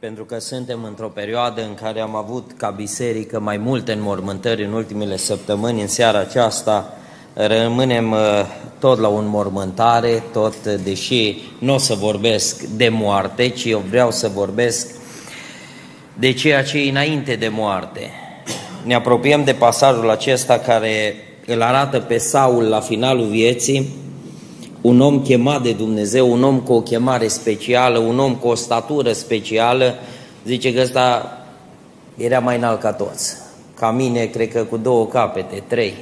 pentru că suntem într-o perioadă în care am avut ca biserică mai multe înmormântări în ultimele săptămâni. În seara aceasta rămânem uh, tot la un mormântare, tot uh, deși nu o să vorbesc de moarte, ci eu vreau să vorbesc de ceea ce e înainte de moarte. Ne apropiem de pasajul acesta care îl arată pe Saul la finalul vieții, un om chemat de Dumnezeu, un om cu o chemare specială, un om cu o statură specială, zice că ăsta era mai înalt ca toți. Ca mine, cred că cu două capete, trei.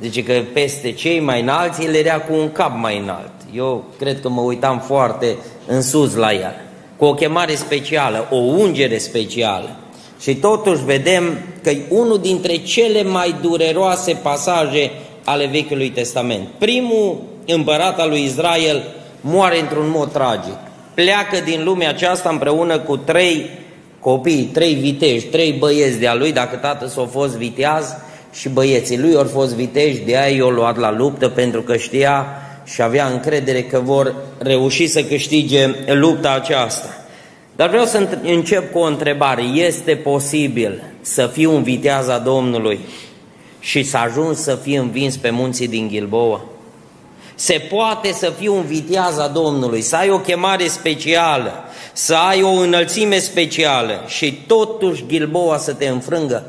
Zice că peste cei mai înalți, el era cu un cap mai înalt. Eu cred că mă uitam foarte în sus la el. Cu o chemare specială, o ungere specială. Și totuși vedem că e unul dintre cele mai dureroase pasaje ale Vechiului Testament. Primul împărat al lui Israel moare într-un mod tragic. Pleacă din lumea aceasta împreună cu trei copii, trei viteji, trei băieți de-a lui, dacă tatăl s-a fost viteaz și băieții lui au fost viteji, de aia i-au luat la luptă pentru că știa și avea încredere că vor reuși să câștige lupta aceasta. Dar vreau să încep cu o întrebare. Este posibil să fii un viteaz a Domnului și să ajungi să fii învins pe munții din Gilboa? Se poate să fii un viteaz a Domnului, să ai o chemare specială, să ai o înălțime specială și totuși Gilboa să te înfrângă?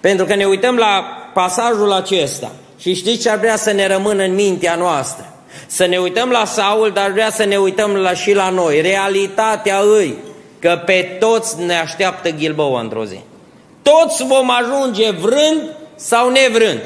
Pentru că ne uităm la pasajul acesta și știți ce ar vrea să ne rămână în mintea noastră? Să ne uităm la Saul, dar vrea să ne uităm la, și la noi. Realitatea îi că pe toți ne așteaptă Gilboa într-o zi. Toți vom ajunge vrând sau nevrând.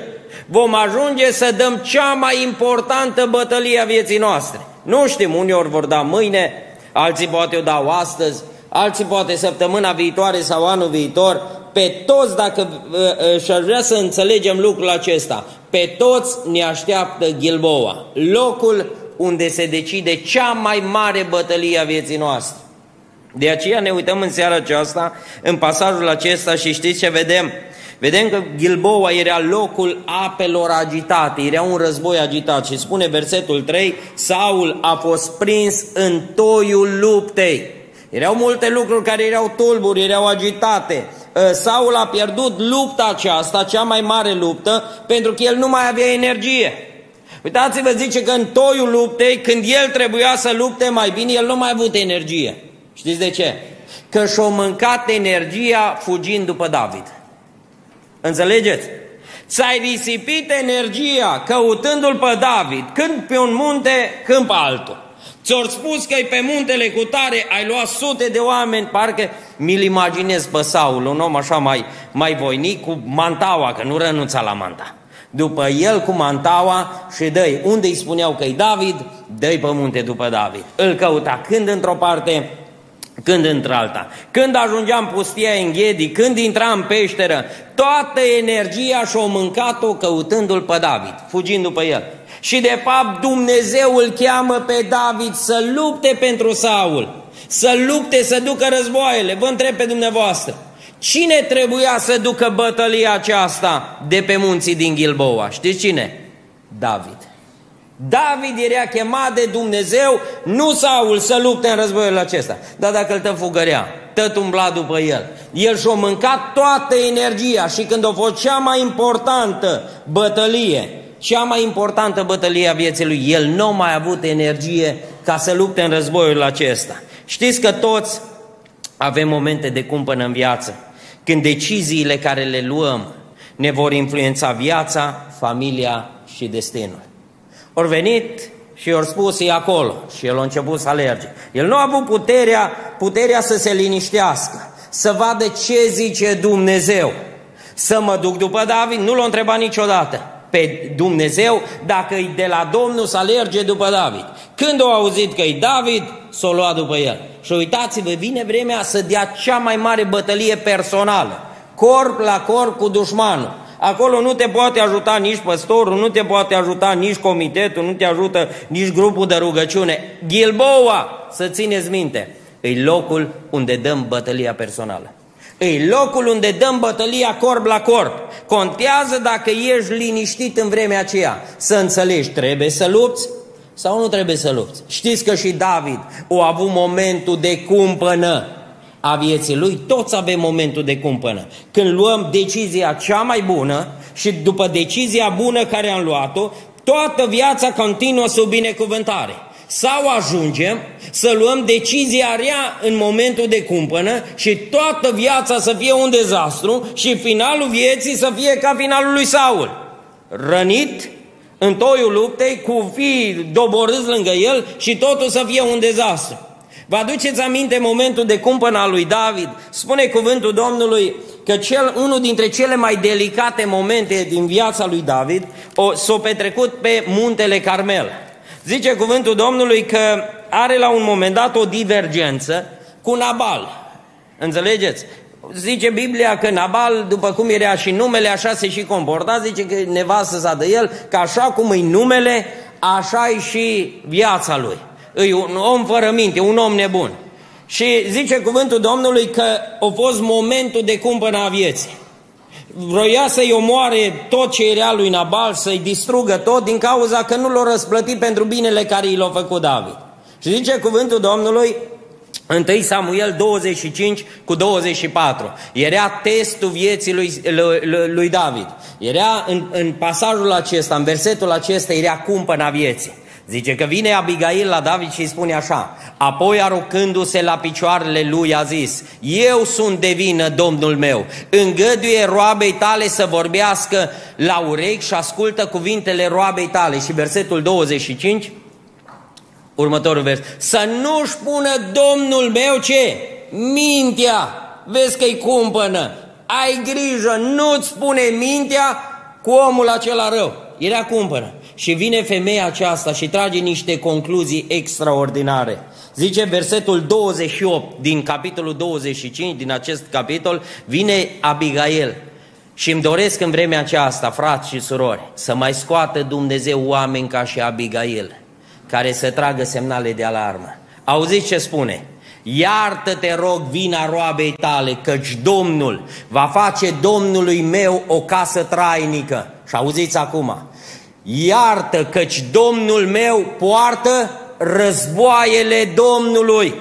Vom ajunge să dăm cea mai importantă bătălie a vieții noastre. Nu știm, unii ori vor da mâine, alții poate o dau astăzi, alții poate săptămâna viitoare sau anul viitor. Pe toți, dacă uh, uh, și-ar vrea să înțelegem lucrul acesta, pe toți ne așteaptă Gilboa, locul unde se decide cea mai mare bătălie a vieții noastre. De aceea ne uităm în seara aceasta, în pasajul acesta și știți ce vedem? Vedem că Gilboa era locul apelor agitate, era un război agitat și spune versetul 3, Saul a fost prins în toiul luptei. Erau multe lucruri care erau tulburi, erau agitate. Ă, Saul a pierdut lupta aceasta, cea mai mare luptă, pentru că el nu mai avea energie. Uitați-vă, zice că în toiul luptei, când el trebuia să lupte mai bine, el nu mai a avut energie. Știți de ce? Că și-a mâncat energia fugind după David. Înțelegeți? Ți-ai risipit energia căutându-l pe David, când pe un munte, când pe altul. Ți-au spus că e pe muntele cu tare, ai luat sute de oameni, parcă mi-l imaginez pe Saul, un om așa mai, mai voinic, cu mantaua, că nu renunța la manta. După el cu mantaua și dă unde îi spuneau că e David, dă pe munte după David. Îl căuta când într-o parte, când într-alta. Când ajungea în pustia Enghedi, când intra în peșteră, toată energia și-o mâncat-o căutându-l pe David, fugind după el. Și de fapt Dumnezeu îl cheamă pe David să lupte pentru Saul, să lupte, să ducă războaiele. Vă întreb pe dumneavoastră, cine trebuia să ducă bătălia aceasta de pe munții din Gilboa? Știți cine? David. David era chemat de Dumnezeu, nu Saul, să lupte în războiul acesta. Dar dacă îl fugărea, tot umbla după el. El și-a mâncat toată energia și când a fost cea mai importantă bătălie, cea mai importantă bătălie a vieții lui, el nu a mai avut energie ca să lupte în războiul acesta. Știți că toți avem momente de cumpănă în viață, când deciziile care le luăm ne vor influența viața, familia și destinul. Ori venit și i-au spus, e acolo. Și el a început să alerge. El nu a avut puterea, puterea să se liniștească, să vadă ce zice Dumnezeu. Să mă duc după David, nu l-a întrebat niciodată pe Dumnezeu dacă e de la Domnul să alerge după David. Când au auzit că e David, s-o lua după el. Și uitați-vă, vine vremea să dea cea mai mare bătălie personală, corp la corp cu dușmanul. Acolo nu te poate ajuta nici păstorul, nu te poate ajuta nici comitetul, nu te ajută nici grupul de rugăciune. Gilboa, să țineți minte, e locul unde dăm bătălia personală. E locul unde dăm bătălia corp la corp. Contează dacă ești liniștit în vremea aceea. Să înțelegi, trebuie să lupți Sau nu trebuie să lupți? Știți că și David a avut momentul de cumpănă a vieții lui, toți avem momentul de cumpănă. Când luăm decizia cea mai bună și după decizia bună care am luat-o, toată viața continuă sub binecuvântare. Sau ajungem să luăm decizia rea în momentul de cumpănă și toată viața să fie un dezastru și finalul vieții să fie ca finalul lui Saul. Rănit în toiul luptei, cu fii doborâți lângă el și totul să fie un dezastru. Vă aduceți aminte momentul de cumpăna lui David? Spune cuvântul Domnului că cel, unul dintre cele mai delicate momente din viața lui David s-a petrecut pe muntele Carmel. Zice cuvântul Domnului că are la un moment dat o divergență cu Nabal. Înțelegeți? Zice Biblia că Nabal, după cum era și numele, așa se și comporta, zice că nevastă sa de el, că așa cum îi numele, așa e și viața lui. E un om fără minte, un om nebun. Și zice cuvântul Domnului că a fost momentul de cumpănă a vieții. Vroia să-i omoare tot ce era lui Nabal, să-i distrugă tot din cauza că nu l-a răsplătit pentru binele care i l-a făcut David. Și zice cuvântul Domnului 1 Samuel 25 cu 24. Era testul vieții lui, lui, lui David. Era în, în pasajul acesta, în versetul acesta, era cumpăna vieții. Zice că vine Abigail la David și îi spune așa, apoi aruncându-se la picioarele lui a zis, eu sunt de vină, domnul meu, îngăduie roabei tale să vorbească la urechi și ascultă cuvintele roabei tale. Și versetul 25, următorul vers, să nu-și pună domnul meu ce? Mintea, vezi că-i cumpănă, ai grijă, nu-ți spune mintea cu omul acela rău, era cumpănă. Și vine femeia aceasta și trage niște concluzii extraordinare. Zice versetul 28 din capitolul 25, din acest capitol, vine Abigail și îmi doresc în vremea aceasta, frați și surori, să mai scoată Dumnezeu oameni ca și Abigail, care să tragă semnale de alarmă. Auziți ce spune? Iartă, te rog, vina roabei tale, căci Domnul va face Domnului meu o casă trainică. Și auziți acum, Iartă căci Domnul meu poartă războaiele Domnului.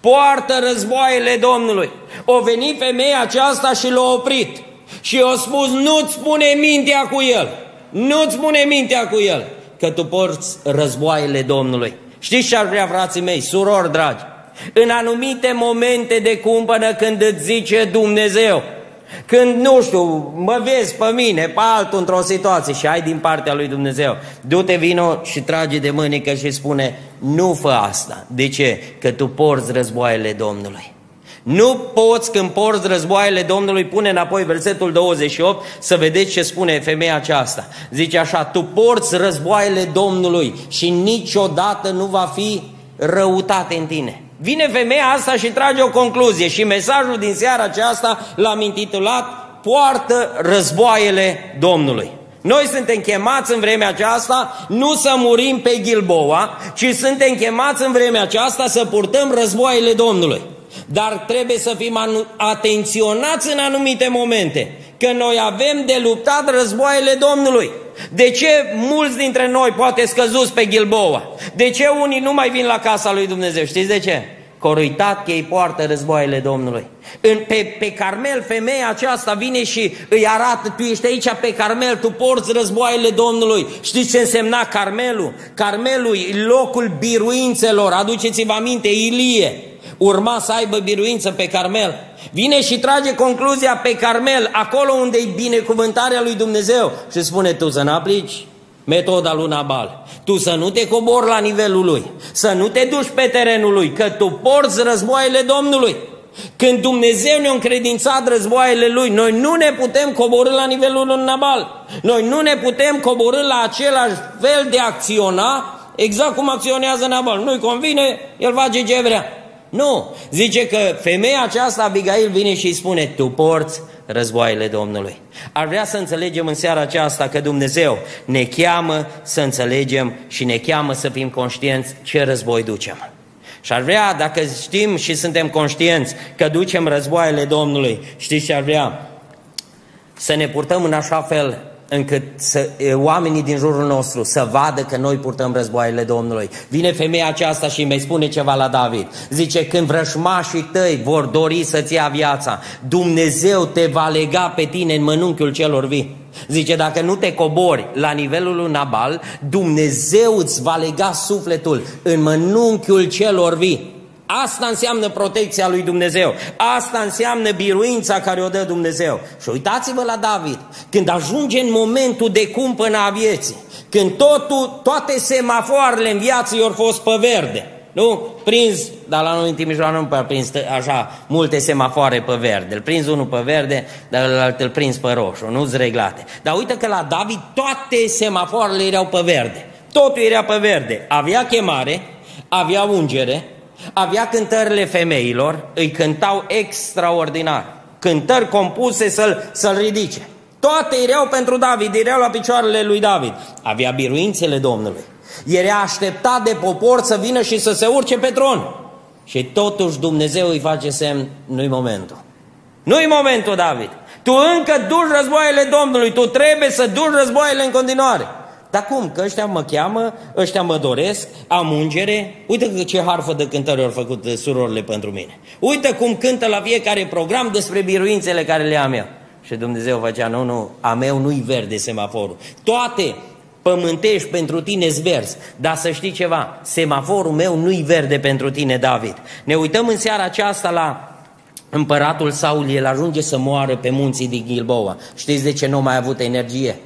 Poartă războaiele Domnului. O venit femeia aceasta și l-a oprit. Și a spus, nu-ți spune mintea cu el. Nu-ți spune mintea cu el. Că tu porți războaiele Domnului. Știți ce ar vrea, frații mei, surori dragi? În anumite momente de cumpănă când îți zice Dumnezeu, când, nu știu, mă vezi pe mine, pe altul într-o situație și ai din partea lui Dumnezeu, du-te vino și trage de mânică și spune, nu fă asta. De ce? Că tu porți războaiele Domnului. Nu poți când porți războaiele Domnului, pune înapoi versetul 28 să vedeți ce spune femeia aceasta. Zice așa, tu porți războaiele Domnului și niciodată nu va fi răutate în tine. Vine femeia asta și trage o concluzie și mesajul din seara aceasta l-am intitulat Poartă războaiele Domnului. Noi suntem chemați în vremea aceasta nu să murim pe Gilboa, ci suntem chemați în vremea aceasta să purtăm războaiele Domnului. Dar trebuie să fim atenționați în anumite momente, că noi avem de luptat războaiele Domnului. De ce mulți dintre noi poate scăzuți pe Gilboa? De ce unii nu mai vin la casa lui Dumnezeu? Știți de ce? Că au uitat că ei poartă războaiele Domnului. În, pe, pe Carmel, femeia aceasta vine și îi arată, tu ești aici pe Carmel, tu porți războaiele Domnului. Știți ce însemna Carmelul? Carmelul e locul biruințelor, aduceți-vă aminte, Ilie urma să aibă biruință pe Carmel. Vine și trage concluzia pe Carmel, acolo unde e binecuvântarea lui Dumnezeu și spune tu să n-aplici metoda lui Nabal. Tu să nu te cobori la nivelul lui, să nu te duci pe terenul lui, că tu porți războaiele Domnului. Când Dumnezeu ne-a încredințat războaiele Lui, noi nu ne putem coborâ la nivelul lui Nabal. Noi nu ne putem coborâ la același fel de acționa, exact cum acționează Nabal. Nu-i convine, el face ce vrea. Nu, zice că femeia aceasta, Abigail, vine și îi spune, tu porți războaiele Domnului. Ar vrea să înțelegem în seara aceasta că Dumnezeu ne cheamă să înțelegem și ne cheamă să fim conștienți ce război ducem. Și ar vrea, dacă știm și suntem conștienți că ducem războaiele Domnului, știți ce ar vrea? Să ne purtăm în așa fel încât să, oamenii din jurul nostru să vadă că noi purtăm războaiele Domnului. Vine femeia aceasta și mi spune ceva la David. Zice, când vrășmașii tăi vor dori să-ți ia viața, Dumnezeu te va lega pe tine în mănunchiul celor vii. Zice, dacă nu te cobori la nivelul lui Nabal, Dumnezeu îți va lega sufletul în mănunchiul celor vii. Asta înseamnă protecția lui Dumnezeu. Asta înseamnă biruința care o dă Dumnezeu. Și uitați-vă la David, când ajunge în momentul de cumpăna a vieții, când totul, toate semafoarele în viață i-au fost pe verde, nu? Prins, dar la noi în Timișoara nu prea prins așa multe semafoare pe verde. Îl prins unul pe verde, dar îl prins pe roșu, nu-ți reglate. Dar uite că la David toate semafoarele erau pe verde. Totul era pe verde. Avea chemare, avea ungere, avea cântările femeilor, îi cântau extraordinar. Cântări compuse să-l să, ridice. Toate erau pentru David, erau la picioarele lui David. Avea biruințele Domnului. Era așteptat de popor să vină și să se urce pe tron. Și totuși Dumnezeu îi face semn, nu-i momentul. Nu-i momentul, David. Tu încă duci războaiele Domnului, tu trebuie să duci războaiele în continuare. Dar cum? Că ăștia mă cheamă, ăștia mă doresc, am ungere. Uite ce harfă de cântări au făcut surorile pentru mine. Uite cum cântă la fiecare program despre biruințele care le am eu. Și Dumnezeu facea, nu, nu, a meu nu-i verde semaforul. Toate pământești pentru tine verzi, dar să știi ceva, semaforul meu nu-i verde pentru tine, David. Ne uităm în seara aceasta la împăratul Saul, el ajunge să moară pe munții din Gilboa. Știți de ce nu mai a avut energie?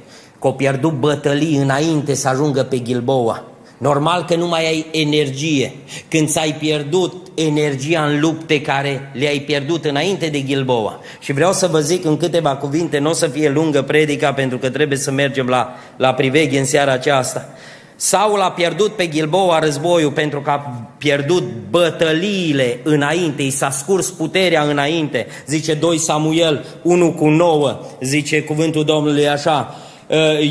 Că au pierdut bătălii înainte să ajungă pe Gilboa. Normal că nu mai ai energie. Când ți-ai pierdut energia în lupte care le-ai pierdut înainte de Gilboa. Și vreau să vă zic în câteva cuvinte, nu o să fie lungă predica pentru că trebuie să mergem la, la priveghe în seara aceasta. Saul a pierdut pe Gilboa războiul pentru că a pierdut bătăliile înainte, i s-a scurs puterea înainte. Zice 2 Samuel 1 cu 9, zice cuvântul Domnului așa, Uh,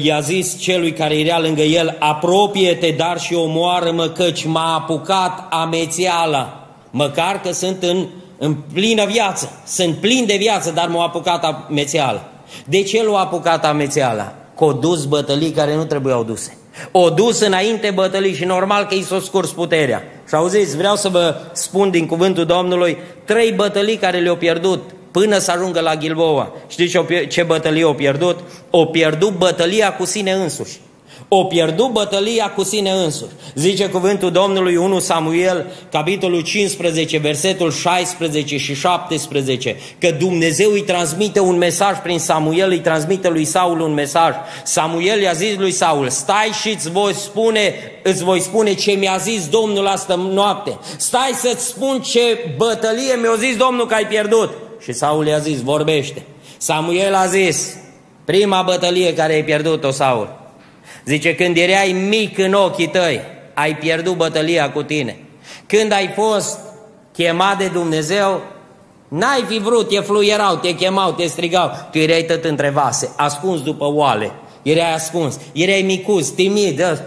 i-a zis celui care era lângă el, apropie-te, dar și omoară-mă, căci m-a apucat amețeala. Măcar că sunt în, în plină viață, sunt plin de viață, dar m-a apucat amețeala. De ce l-a apucat amețeala? Că o dus bătălii care nu trebuiau duse. O dus înainte bătălii și normal că i s-a scurs puterea. Și auziți, vreau să vă spun din cuvântul Domnului trei bătălii care le-au pierdut până să ajungă la Gilboa. Știți ce, ce bătălie o pierdut? O pierdut bătălia cu sine însuși. O pierdut bătălia cu sine însuși. Zice cuvântul Domnului 1 Samuel, capitolul 15, versetul 16 și 17, că Dumnezeu îi transmite un mesaj prin Samuel, îi transmite lui Saul un mesaj. Samuel i-a zis lui Saul, stai și îți voi spune, îți voi spune ce mi-a zis Domnul asta noapte. Stai să-ți spun ce bătălie mi-a zis Domnul că ai pierdut. Și Saul i-a zis, vorbește. Samuel a zis, prima bătălie care ai pierdut-o, Saul. Zice, când erai mic în ochii tăi, ai pierdut bătălia cu tine. Când ai fost chemat de Dumnezeu, n-ai fi vrut, te fluierau, te chemau, te strigau. Tu erai tot între vase, ascuns după oale. Erai ascuns, erai micus, timid,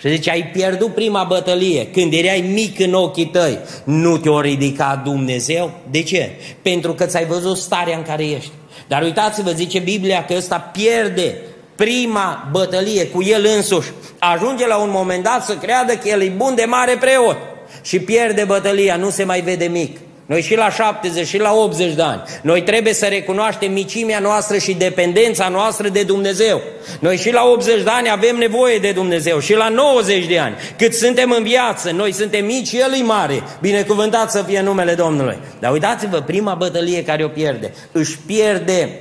și zice, ai pierdut prima bătălie când erai mic în ochii tăi. Nu te-o ridica Dumnezeu? De ce? Pentru că ți-ai văzut starea în care ești. Dar uitați-vă, zice Biblia că ăsta pierde prima bătălie cu el însuși. Ajunge la un moment dat să creadă că el e bun de mare preot și pierde bătălia, nu se mai vede mic. Noi și la 70 și la 80 de ani, noi trebuie să recunoaștem micimea noastră și dependența noastră de Dumnezeu. Noi și la 80 de ani avem nevoie de Dumnezeu și la 90 de ani, cât suntem în viață, noi suntem mici, El e mare. Binecuvântat să fie numele Domnului. Dar uitați-vă, prima bătălie care o pierde, își pierde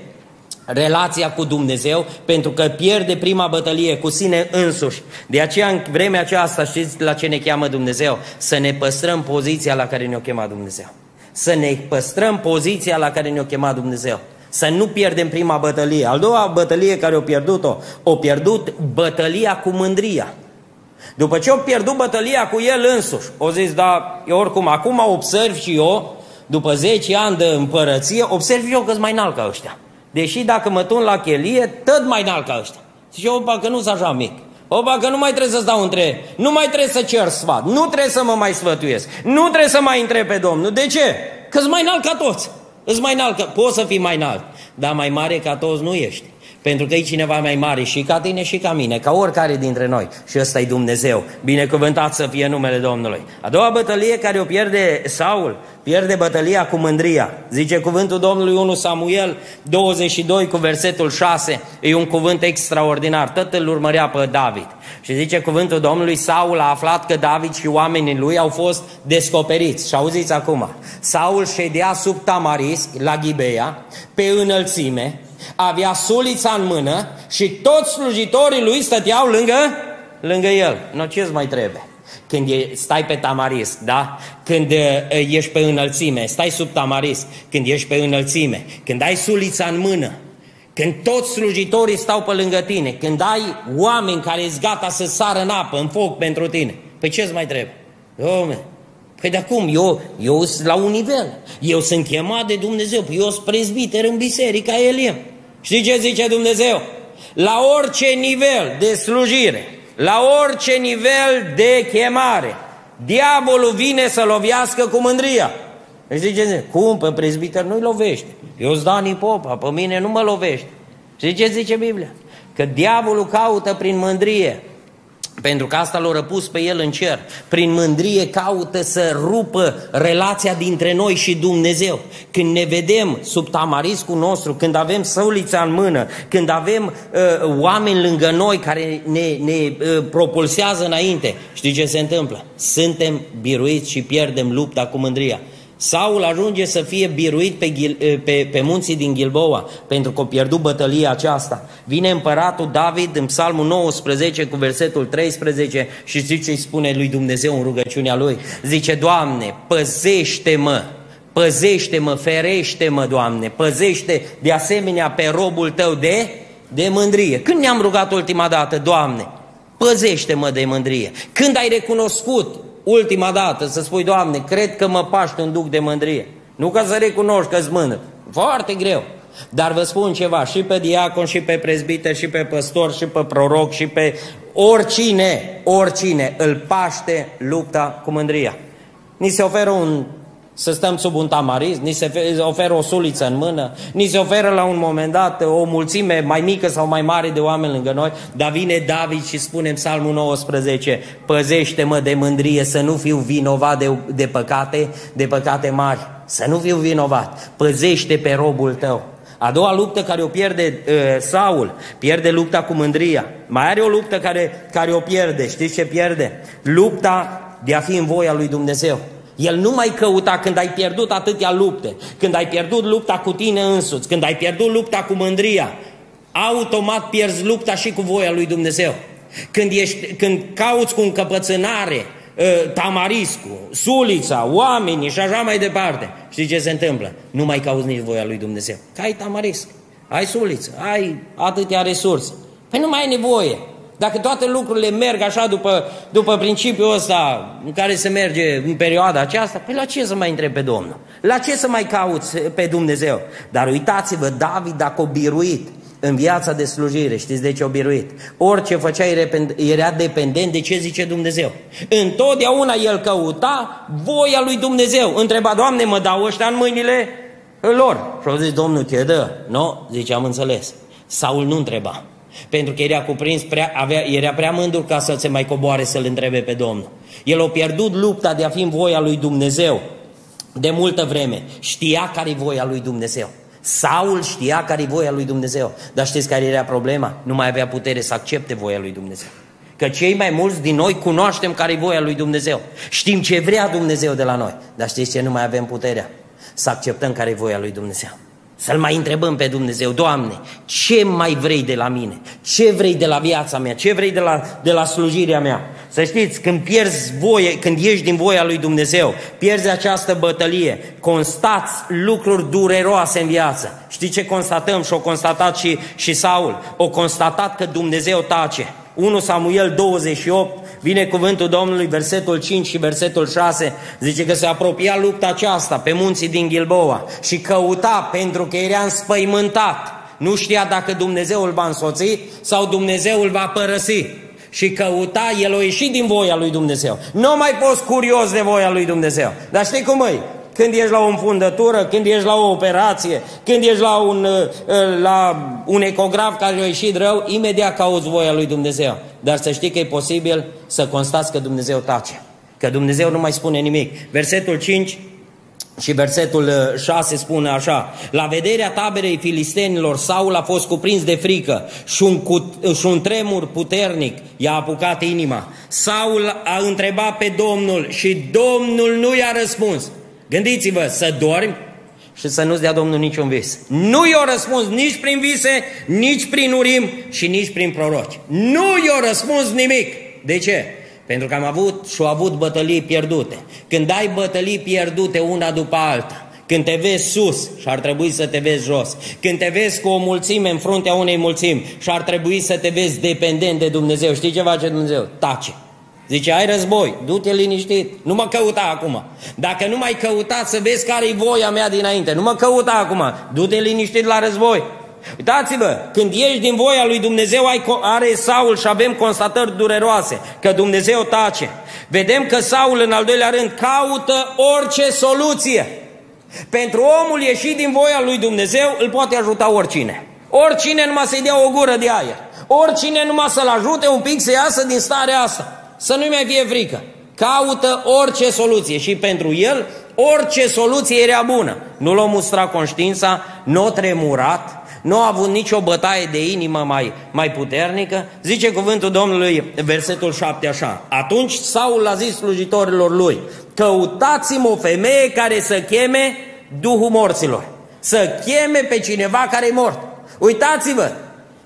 relația cu Dumnezeu pentru că pierde prima bătălie cu sine însuși. De aceea în vremea aceasta știți la ce ne cheamă Dumnezeu? Să ne păstrăm poziția la care ne-o chema Dumnezeu să ne păstrăm poziția la care ne-a chemat Dumnezeu. Să nu pierdem prima bătălie. Al doua bătălie care o pierdut-o, o pierdut bătălia cu mândria. După ce o pierdut bătălia cu el însuși, o zis, da, eu oricum, acum observ și eu, după 10 ani de împărăție, observ eu că mai înalt ca ăștia. Deși dacă mă tun la chelie, tot mai înalt ca ăștia. Zice, opa, că nu sunt așa mic. Opa, că nu mai trebuie să stau între, nu mai trebuie să cer sfat, nu trebuie să mă mai sfătuiesc, nu trebuie să mai întreb pe Domnul. De ce? Că mai înalt ca toți. Îți mai înalt, poți să fii mai înalt, dar mai mare ca toți nu ești. Pentru că e cineva mai mare și ca tine și ca mine, ca oricare dintre noi. Și ăsta e Dumnezeu. Binecuvântat să fie numele Domnului. A doua bătălie care o pierde Saul, pierde bătălia cu mândria. Zice cuvântul Domnului 1 Samuel 22 cu versetul 6. E un cuvânt extraordinar. Tot îl urmărea pe David. Și zice cuvântul Domnului, Saul a aflat că David și oamenii lui au fost descoperiți. Și auziți acum, Saul ședea sub Tamaris, la Ghibea, pe înălțime, avea sulița în mână și toți slujitorii lui stăteau lângă, lângă el. Nu ce mai trebuie? Când e, stai pe tamaris, da? Când e, ești pe înălțime, stai sub tamaris, când ești pe înălțime, când ai sulița în mână, când toți slujitorii stau pe lângă tine, când ai oameni care ești gata să sară în apă, în foc pentru tine, pe ce-ți mai trebuie? Dom'le, Păi de acum, eu, eu sunt la un nivel. Eu sunt chemat de Dumnezeu. Păi eu sunt prezbiter în biserica Elim. Știi ce zice Dumnezeu? La orice nivel de slujire, la orice nivel de chemare, diavolul vine să lovească cu mândria. Știi ce zice? Cum? Pe prezbiter nu-i lovește. Eu sunt Dani Popa, pe mine nu mă lovește. Știi ce zice Biblia? Că diavolul caută prin mândrie pentru că asta l-a răpus pe el în cer. Prin mândrie caută să rupă relația dintre noi și Dumnezeu. Când ne vedem sub tamariscul nostru, când avem săulița în mână, când avem uh, oameni lângă noi care ne, ne uh, propulsează înainte, știi ce se întâmplă? Suntem biruiți și pierdem lupta cu mândria. Saul ajunge să fie biruit pe, pe, pe munții din Gilboa, pentru că a pierdut bătălia aceasta. Vine împăratul David în psalmul 19 cu versetul 13 și zice ce îi spune lui Dumnezeu în rugăciunea lui. Zice, Doamne, păzește-mă, păzește-mă, ferește-mă, Doamne, păzește de asemenea pe robul tău de, de mândrie. Când ne-am rugat ultima dată, Doamne, păzește-mă de mândrie. Când ai recunoscut ultima dată să spui, Doamne, cred că mă paște un duc de mândrie. Nu ca să recunoști că-ți mână. Foarte greu. Dar vă spun ceva, și pe diacon, și pe prezbiter, și pe păstor, și pe proroc, și pe oricine, oricine îl paște lupta cu mândria. Ni se oferă un să stăm sub un tamariz, ni se oferă o suliță în mână, ni se oferă la un moment dat o mulțime mai mică sau mai mare de oameni lângă noi, dar vine David și spune în Psalmul 19, păzește-mă de mândrie să nu fiu vinovat de, de păcate, de păcate mari, să nu fiu vinovat, păzește pe robul tău. A doua luptă care o pierde uh, Saul, pierde lupta cu mândria. Mai are o luptă care, care o pierde, știți ce pierde? Lupta de a fi în voia lui Dumnezeu. El nu mai căuta când ai pierdut atâtea lupte, când ai pierdut lupta cu tine însuți, când ai pierdut lupta cu mândria, automat pierzi lupta și cu voia lui Dumnezeu. Când, ești, când cauți cu încăpățânare ă, tamariscul, sulița, oamenii și așa mai departe, știi ce se întâmplă? Nu mai cauți nici voia lui Dumnezeu. Că ai tamarisc, ai suliță, ai atâtea resurse. Păi nu mai ai nevoie. Dacă toate lucrurile merg așa după, după principiul ăsta în care se merge în perioada aceasta, pe păi la ce să mai întreb pe Domnul? La ce să mai cauți pe Dumnezeu? Dar uitați-vă, David dacă o biruit în viața de slujire, știți de ce o biruit? Orice făcea era dependent de ce zice Dumnezeu. Întotdeauna el căuta voia lui Dumnezeu. Întreba, Doamne, mă dau ăștia în mâinile lor. Și au zis, Domnul te dă. Nu, zice, am înțeles. Saul nu întreba. Pentru că era cuprins, prea, avea, era prea mândru ca să se mai coboare să-L întrebe pe Domnul. El a pierdut lupta de a fi în voia lui Dumnezeu de multă vreme. Știa care e voia lui Dumnezeu. Saul știa care e voia lui Dumnezeu. Dar știți care era problema? Nu mai avea putere să accepte voia lui Dumnezeu. Că cei mai mulți din noi cunoaștem care e voia lui Dumnezeu. Știm ce vrea Dumnezeu de la noi. Dar știți ce? Nu mai avem puterea să acceptăm care e voia lui Dumnezeu. Să-L mai întrebăm pe Dumnezeu, Doamne, ce mai vrei de la mine? Ce vrei de la viața mea? Ce vrei de la, de la slujirea mea? Să știți, când pierzi voie, când ieși din voia lui Dumnezeu, pierzi această bătălie, constați lucruri dureroase în viață. Știi ce constatăm? Și o constatat și, și Saul. O constatat că Dumnezeu tace. 1 Samuel 28, vine cuvântul Domnului, versetul 5 și versetul 6, zice că se apropia lupta aceasta pe munții din Gilboa și căuta pentru că era înspăimântat. Nu știa dacă Dumnezeu îl va însoți sau Dumnezeu îl va părăsi. Și căuta, el o ieșit din voia lui Dumnezeu. Nu mai fost curios de voia lui Dumnezeu. Dar știi cum e? Când ești la o înfundătură, când ești la o operație, când ești la un, uh, la un ecograf care a ieșit rău, imediat cauți voia lui Dumnezeu. Dar să știi că e posibil să constați că Dumnezeu tace, că Dumnezeu nu mai spune nimic. Versetul 5 și versetul 6 uh, spune așa, la vederea taberei filistenilor, Saul a fost cuprins de frică și un, cu, și un tremur puternic i-a apucat inima. Saul a întrebat pe Domnul și Domnul nu i-a răspuns. Gândiți-vă, să dormi și să nu-ți dea Domnul niciun vis. Nu i-a răspuns nici prin vise, nici prin urim și nici prin proroci. Nu i-a răspuns nimic. De ce? Pentru că am avut și au avut bătălii pierdute. Când ai bătălii pierdute una după alta, când te vezi sus și ar trebui să te vezi jos, când te vezi cu o mulțime în fruntea unei mulțimi și ar trebui să te vezi dependent de Dumnezeu, știi ce face Dumnezeu? Tace. Zice, ai război, du-te liniștit, nu mă căuta acum. Dacă nu mai căuta să vezi care-i voia mea dinainte, nu mă căuta acum, du-te liniștit la război. Uitați-vă, când ieși din voia lui Dumnezeu, are Saul și avem constatări dureroase, că Dumnezeu tace. Vedem că Saul, în al doilea rând, caută orice soluție. Pentru omul ieșit din voia lui Dumnezeu, îl poate ajuta oricine. Oricine numai să-i dea o gură de aer. Oricine numai să-l ajute un pic să iasă din starea asta. Să nu mai fie frică. Caută orice soluție și pentru el orice soluție era bună. Nu l-a mustrat conștiința, nu a tremurat, nu a avut nicio bătaie de inimă mai, mai puternică, zice cuvântul Domnului, versetul 7 așa, atunci Saul a zis slujitorilor lui, căutați-mi o femeie care să cheme Duhul morților, să cheme pe cineva care e mort. Uitați-vă,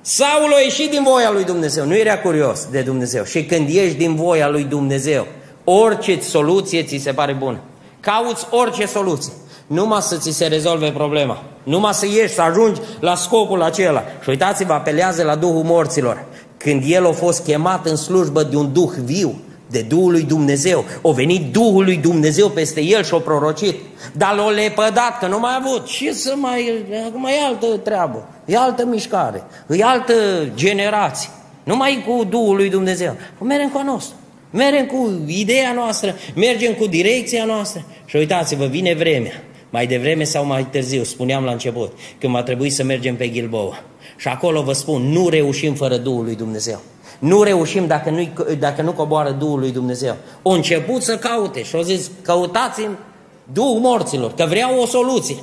Saul a ieșit din voia lui Dumnezeu, nu era curios de Dumnezeu. Și când ieși din voia lui Dumnezeu, orice soluție ți se pare bună. Cauți orice soluție numai să ți se rezolve problema, numai să ieși, să ajungi la scopul acela. Și uitați-vă, apelează la Duhul morților. Când el a fost chemat în slujbă de un Duh viu, de Duhul lui Dumnezeu, o venit Duhul lui Dumnezeu peste el și o prorocit, dar l-a lepădat, că nu mai a avut. Și să mai, acum e altă treabă, e altă mișcare, e altă generație. Nu mai cu Duhul lui Dumnezeu. Mergem cu a nostru. Mergem cu ideea noastră, mergem cu direcția noastră. Și uitați-vă, vine vremea mai devreme sau mai târziu, spuneam la început, când va trebui să mergem pe Gilboa. Și acolo vă spun, nu reușim fără Duhul lui Dumnezeu. Nu reușim dacă nu, dacă nu coboară Duhul lui Dumnezeu. O început să caute și au zis, căutați-mi Duhul morților, că vreau o soluție.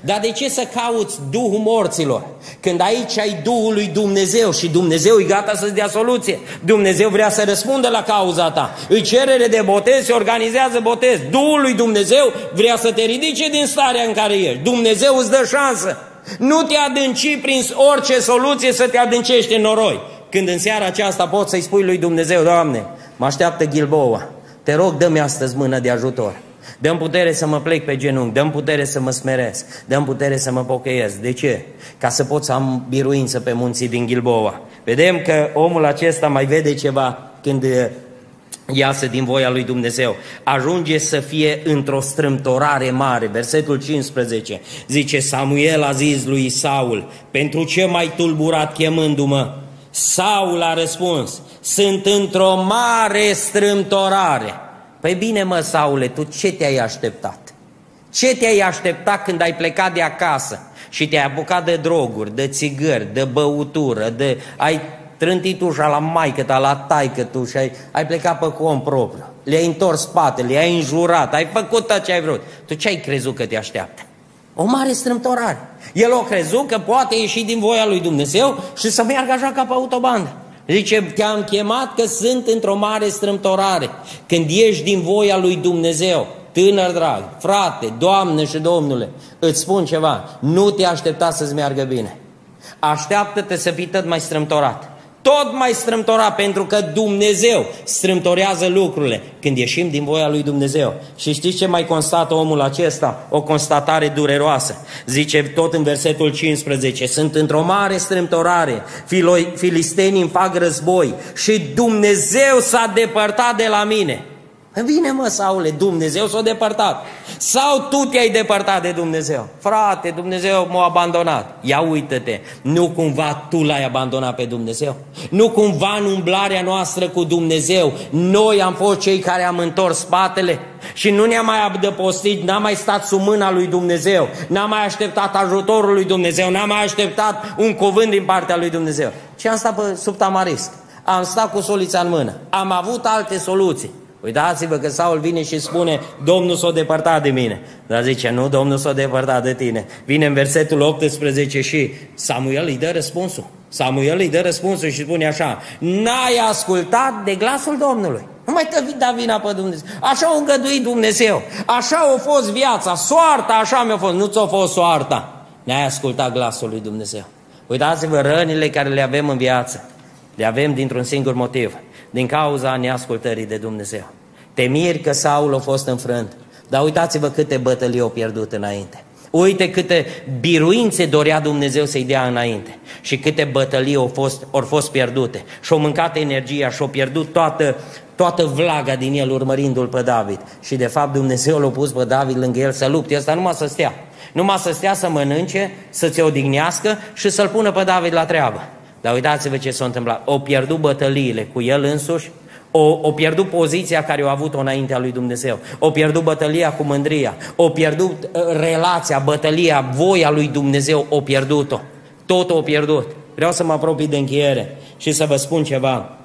Dar de ce să cauți Duhul morților? Când aici ai Duhul lui Dumnezeu și Dumnezeu e gata să-ți dea soluție. Dumnezeu vrea să răspundă la cauza ta. Îi cerere de botez, se organizează botez. Duhul lui Dumnezeu vrea să te ridice din starea în care ești. Dumnezeu îți dă șansă. Nu te adânci prin orice soluție să te adâncești în noroi. Când în seara aceasta poți să-i spui lui Dumnezeu, Doamne, mă așteaptă Gilboa, te rog, dă-mi astăzi mână de ajutor. Dăm putere să mă plec pe genunchi, dăm putere să mă smeresc, dăm putere să mă pocăiesc. De ce? Ca să pot să am biruință pe munții din Gilboa. Vedem că omul acesta mai vede ceva când iasă din voia lui Dumnezeu. Ajunge să fie într-o strâmtorare mare. Versetul 15 zice, Samuel a zis lui Saul, pentru ce mai tulburat chemându-mă? Saul a răspuns, sunt într-o mare strâmtorare. Păi bine mă, Saule, tu ce te-ai așteptat? Ce te-ai așteptat când ai plecat de acasă și te-ai apucat de droguri, de țigări, de băutură, de ai trântit ușa la maică ta, la taică tu și ai, ai plecat pe cont propriu. Le-ai întors spatele, le-ai înjurat, ai făcut tot ce ai vrut. Tu ce ai crezut că te așteaptă? O mare strâmtorare. El o crezut că poate ieși din voia lui Dumnezeu și să meargă așa ca pe autobandă. Zice, te-am chemat că sunt într-o mare strâmtorare. Când ești din voia lui Dumnezeu, tânăr drag, frate, doamne și domnule, îți spun ceva, nu te aștepta să-ți meargă bine. Așteaptă-te să fii tot mai strâmtorat tot mai strâmtora, pentru că Dumnezeu strâmtorează lucrurile când ieșim din voia lui Dumnezeu. Și știți ce mai constată omul acesta? O constatare dureroasă. Zice tot în versetul 15, sunt într-o mare strâmtorare, filistenii îmi fac război și Dumnezeu s-a depărtat de la mine. Bine mă, Saule, Dumnezeu s-a depărtat. Sau tu te-ai depărtat de Dumnezeu? Frate, Dumnezeu m-a abandonat. Ia uită-te, nu cumva tu l-ai abandonat pe Dumnezeu? Nu cumva în umblarea noastră cu Dumnezeu, noi am fost cei care am întors spatele și nu ne-am mai adăpostit, n-am mai stat sub mâna lui Dumnezeu, n-am mai așteptat ajutorul lui Dumnezeu, n-am mai așteptat un cuvânt din partea lui Dumnezeu. Și am stat pe sub tamarisc, am stat cu solița în mână, am avut alte soluții. Uitați-vă că Saul vine și spune, Domnul s-a depărtat de mine. Dar zice, nu, Domnul s-a depărtat de tine. Vine în versetul 18 și Samuel îi dă răspunsul. Samuel îi dă răspunsul și spune așa, n-ai ascultat de glasul Domnului. Nu mai te da vina pe Dumnezeu. Așa a îngăduit Dumnezeu. Așa a fost viața. Soarta așa mi-a fost. Nu ți-a fost soarta. Ne-ai ascultat glasul lui Dumnezeu. Uitați-vă rănile care le avem în viață. Le avem dintr-un singur motiv din cauza neascultării de Dumnezeu. Te miri că Saul a fost înfrânt, dar uitați-vă câte bătălii au pierdut înainte. Uite câte biruințe dorea Dumnezeu să-i dea înainte și câte bătălii au fost, au fost pierdute. Și-au mâncat energia și-au pierdut toată, toată vlaga din el urmărindu-l pe David. Și de fapt Dumnezeu l-a pus pe David lângă el să lupte. Asta numai să stea. Numai să stea să mănânce, să ți odihnească și să-l pună pe David la treabă. Dar uitați-vă ce s-a întâmplat. O pierdut bătăliile cu el însuși, o, o pierdut poziția care o avut-o înaintea lui Dumnezeu, o pierdut bătălia cu mândria, o pierdut uh, relația, bătălia, voia lui Dumnezeu, o pierdut-o. Tot o pierdut. Vreau să mă apropii de încheiere și să vă spun ceva.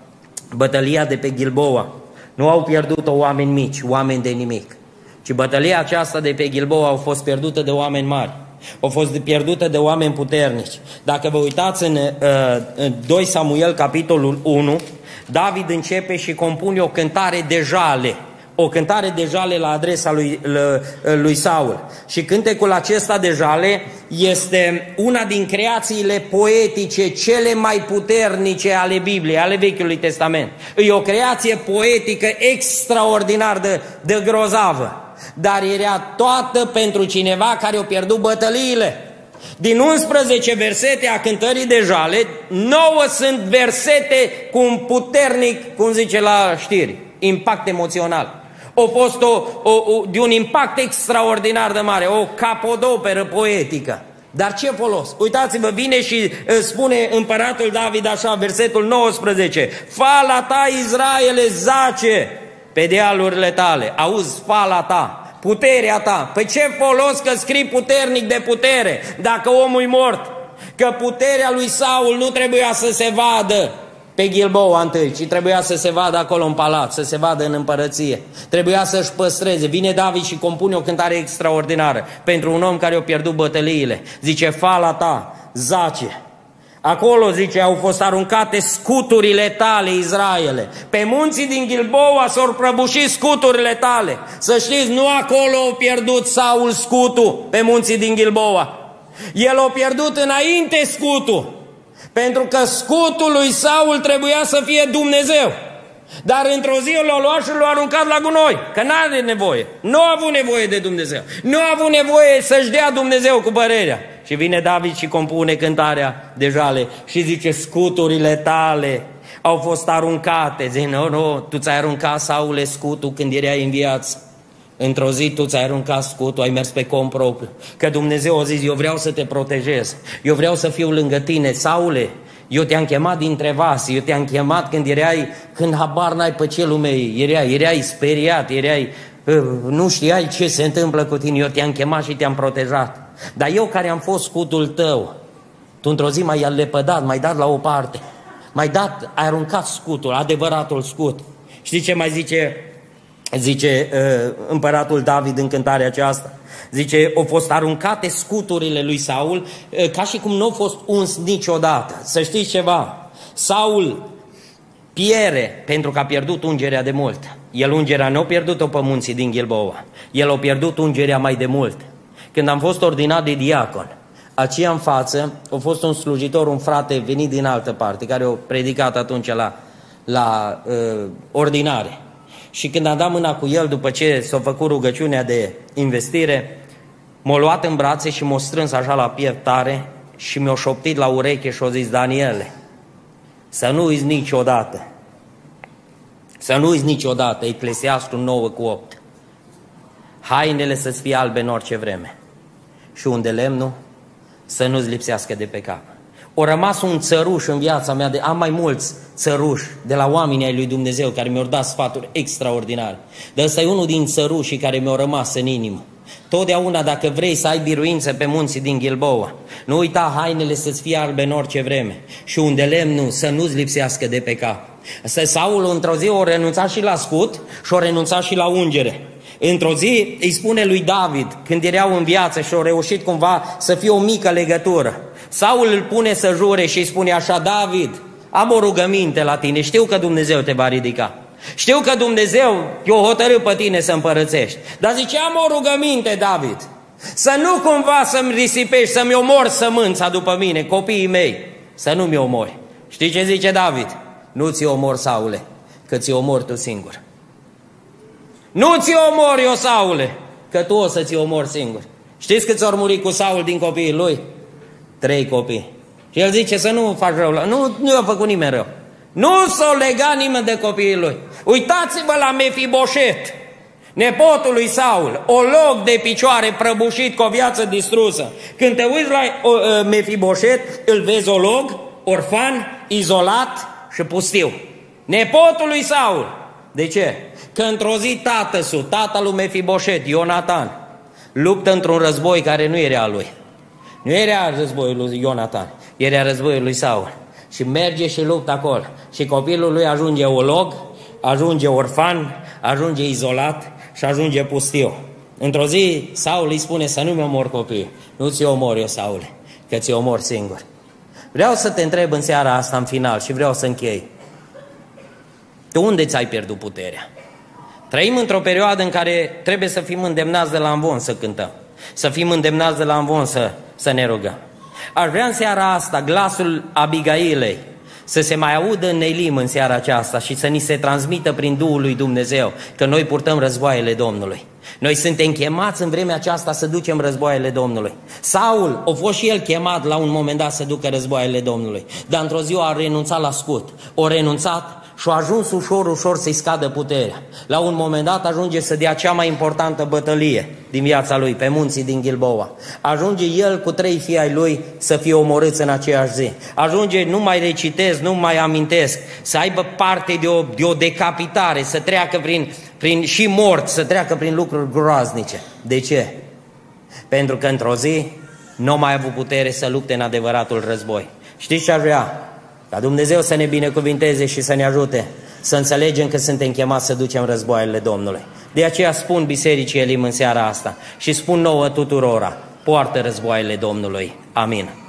Bătălia de pe Gilboa nu au pierdut-o oameni mici, oameni de nimic, ci bătălia aceasta de pe Gilboa au fost pierdută de oameni mari au fost pierdută de oameni puternici. Dacă vă uitați în, uh, în 2 Samuel, capitolul 1, David începe și compune o cântare de jale, o cântare de jale la adresa lui, lui Saul. Și cântecul acesta de jale este una din creațiile poetice cele mai puternice ale Bibliei, ale Vechiului Testament. E o creație poetică extraordinar de, de grozavă dar era toată pentru cineva care o pierdut bătăliile. Din 11 versete a cântării de jale, 9 sunt versete cu un puternic, cum zice la știri, impact emoțional. O fost o, o, o, de un impact extraordinar de mare, o capodoperă poetică. Dar ce folos? Uitați-vă, vine și spune împăratul David așa, versetul 19, Fala ta, Israele, zace, pe dealurile tale, auzi fala ta, puterea ta. Pe ce folos că scrii puternic de putere dacă omul e mort? Că puterea lui Saul nu trebuia să se vadă pe Gilboa întâi, ci trebuia să se vadă acolo în palat, să se vadă în împărăție. Trebuia să-și păstreze. Vine David și compune o cântare extraordinară pentru un om care a pierdut bătăliile. Zice, fala ta zace, Acolo, zice, au fost aruncate scuturile tale, Israele. Pe munții din Gilboa s-au prăbușit scuturile tale. Să știți, nu acolo au pierdut Saul scutul, pe munții din Gilboa. El a pierdut înainte scutul. Pentru că scutul lui Saul trebuia să fie Dumnezeu. Dar într-o zi l-a luat și l-a aruncat la gunoi, că n-are nevoie. Nu a avut nevoie de Dumnezeu. Nu a avut nevoie să-și dea Dumnezeu cu părerea. Și vine David și compune cântarea de jale și zice, scuturile tale au fost aruncate. Zice, nu, nu, tu ți-ai aruncat, Saule, scutul când erai în viață. Într-o zi tu ți-ai aruncat scutul, ai mers pe cont propriu. Că Dumnezeu a zis, eu vreau să te protejez, eu vreau să fiu lângă tine. Saule, eu te-am chemat dintre vase, eu te-am chemat când erai, când habar n-ai pe ce lume erai, erai speriat, erai, ă, nu știai ce se întâmplă cu tine, eu te-am chemat și te-am protejat. Dar eu care am fost scutul tău, tu într-o zi m-ai lepădat, m-ai dat la o parte, m-ai dat, ai aruncat scutul, adevăratul scut. Știi ce mai zice, zice uh, împăratul David în cântarea aceasta? Zice, au fost aruncate scuturile lui Saul uh, ca și cum nu au fost uns niciodată. Să știți ceva, Saul piere pentru că a pierdut ungerea de mult. El ungerea nu a pierdut-o pe munții din Gilboa. El a pierdut ungerea mai de mult. Când am fost ordinat de diacon, aceea în față a fost un slujitor, un frate venit din altă parte, care a predicat atunci la, la uh, ordinare. Și când am dat mâna cu el, după ce s-a făcut rugăciunea de investire, m-a luat în brațe și m-a strâns așa la piept tare și mi-a șoptit la ureche și a zis, Daniele, să nu uiți niciodată, Să nu uiți niciodată, Eclesiastul 9 cu 8. Hainele să-ți fie albe în orice vreme. Și unde lemnul să nu-ți lipsească de pe cap. O rămas un țăruș în viața mea, de, am mai mulți țăruși de la oamenii ai lui Dumnezeu care mi-au dat sfaturi extraordinare. Dar ăsta e unul din țărușii care mi-au rămas în inimă. Totdeauna dacă vrei să ai biruință pe munții din Gilboa, nu uita hainele să-ți fie albe în orice vreme și unde lemnul să nu-ți lipsească de pe cap. Asta Saul într-o zi o renunțat și la scut și o renunțat și la ungere. Într-o zi îi spune lui David, când erau în viață și au reușit cumva să fie o mică legătură, Saul îl pune să jure și îi spune așa, David, am o rugăminte la tine, știu că Dumnezeu te va ridica. Știu că Dumnezeu te-o hotărâ pe tine să împărățești. Dar zice, am o rugăminte, David, să nu cumva să-mi risipești, să-mi omor sămânța după mine, copiii mei, să nu mi omori. Știi ce zice David? Nu ți omor, Saule, că ți omor tu singur. Nu ți omor eu, Saule, că tu o să ți omor singur. Știți câți ori muri cu Saul din copiii lui? Trei copii. Și el zice să nu faci rău. La... Nu, nu i-a făcut nimeni rău. Nu s-a legat nimeni de copiii lui. Uitați-vă la Mefiboset, nepotul lui Saul, o loc de picioare prăbușit cu o viață distrusă. Când te uiți la uh, Mefiboset, îl vezi olog, orfan, izolat și pustiu. Nepotul lui Saul. De ce? Că într-o zi tatăsul, tata lui Mefiboset, Ionatan, luptă într-un război care nu era al lui. Nu era războiul lui Ionatan, era războiul lui Saul. Și merge și luptă acolo. Și copilul lui ajunge olog, ajunge orfan, ajunge izolat și ajunge pustiu. Într-o zi, Saul îi spune să nu-mi omor copiii. Nu ți omor eu, Saule, că ți omor singur. Vreau să te întreb în seara asta, în final, și vreau să închei. De unde ți-ai pierdut puterea? Trăim într-o perioadă în care trebuie să fim îndemnați de la învon să cântăm. Să fim îndemnați de la învon să, să ne rugăm. Aș vrea în seara asta glasul Abigailei să se mai audă în Elim în seara aceasta și să ni se transmită prin Duhul lui Dumnezeu că noi purtăm războaiele Domnului. Noi suntem chemați în vremea aceasta să ducem războaiele Domnului. Saul a fost și el chemat la un moment dat să ducă războaiele Domnului, dar într-o zi a renunțat la scut, a renunțat și a ajuns ușor, ușor să-i scadă puterea. La un moment dat ajunge să dea cea mai importantă bătălie din viața lui, pe munții din Gilboa. Ajunge el cu trei fii ai lui să fie omorâți în aceeași zi. Ajunge, nu mai recitez, nu mai amintesc, să aibă parte de o, de o decapitare, să treacă prin, prin și mort, să treacă prin lucruri groaznice. De ce? Pentru că într-o zi nu mai a avut putere să lupte în adevăratul război. Știți ce aș vrea? Ca Dumnezeu să ne binecuvinteze și să ne ajute să înțelegem că suntem chemați să ducem războaiele Domnului. De aceea spun bisericii Elim în seara asta și spun nouă tuturora, poartă războaiele Domnului. Amin.